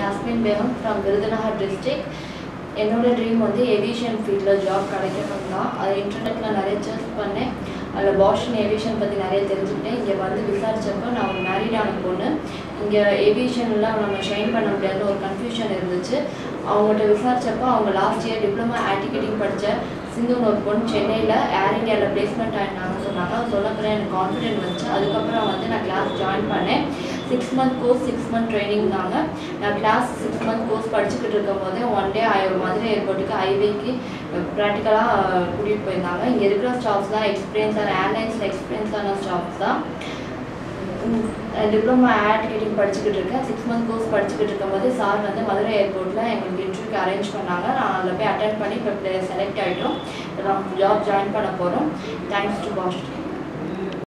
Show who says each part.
Speaker 1: Yasmin Begum from Virudhunagar district என்னோடய dream வந்து aviation ஃபீல்டில் ஜாப் கிடைக்கணும் தான் அது இன்டர்நெட்டில் நிறைய சர்ச் பண்ணேன். அதில் பாஷன் ஏவியேஷன் பற்றி நிறைய தெரிஞ்சுக்கிட்டேன். இங்கே வந்து விசாரித்தப்போ நான் ஒரு மேரிடான பொண்ணு. இங்கே ஏவியேஷன்லாம் நம்ம ஷைன் பண்ண முடியாதுன்னு ஒரு கன்ஃபியூஷன் இருந்துச்சு. அவங்கள்ட்ட விசாரிச்சப்போ அவங்க லாஸ்ட் இயர் டிப்ளமா ஏர் படித்த சிந்துன்னு ஒரு பொண்ணு சென்னையில் ஏர் இந்தியாவில் பிளேஸ்மெண்ட் ஆகினாங்கன்னு சொன்னாங்க. அது எனக்கு கான்ஃபிடென்ட் வந்துச்சு. அதுக்கப்புறம் வந்து நான் கிளாஸ் ஜாயின் பண்ணேன். Six month course six month training தாங்க. நான் கிளாஸ் சிக்ஸ் மந்த் கோர்ஸ் படிச்சுக்கிட்டு இருக்கும் போதே ஒன் டே மதுரை ஏர்போர்ட்டுக்கு ஹைவேக்கு ப்ராக்டிக்கலாக கூட்டிகிட்டு போயிருந்தாங்க. இங்கே இருக்கிற ஸ்டாஃப்ஸ் தான் எக்ஸ்பீரியன்ஸான ஏர்லைன்ஸில் எக்ஸ்பீரியன்ஸான ஸ்டாஃப்ஸ் தான். டிப்ளமா ஆட் கிட்டிங் படிச்சுக்கிட்டு இருக்கேன். சிக்ஸ் மந்த் கோர்ஸ் படிச்சுக்கிட்டு இருக்கும்போது சார் வந்து மதுரை ஏர்போர்ட்டில் எங்களுக்கு இன்டர்வியூக்கு அரேஞ்ச் பண்ணாங்க. நான் அதில் போய் அட்டன் பண்ணி இப்போ செலக்ட் ஆகிட்டோம் இப்போ நான் ஜாப் ஜாயின் பண்ண போகிறோம் தேங்க்ஸ் டு பாஸ்ட்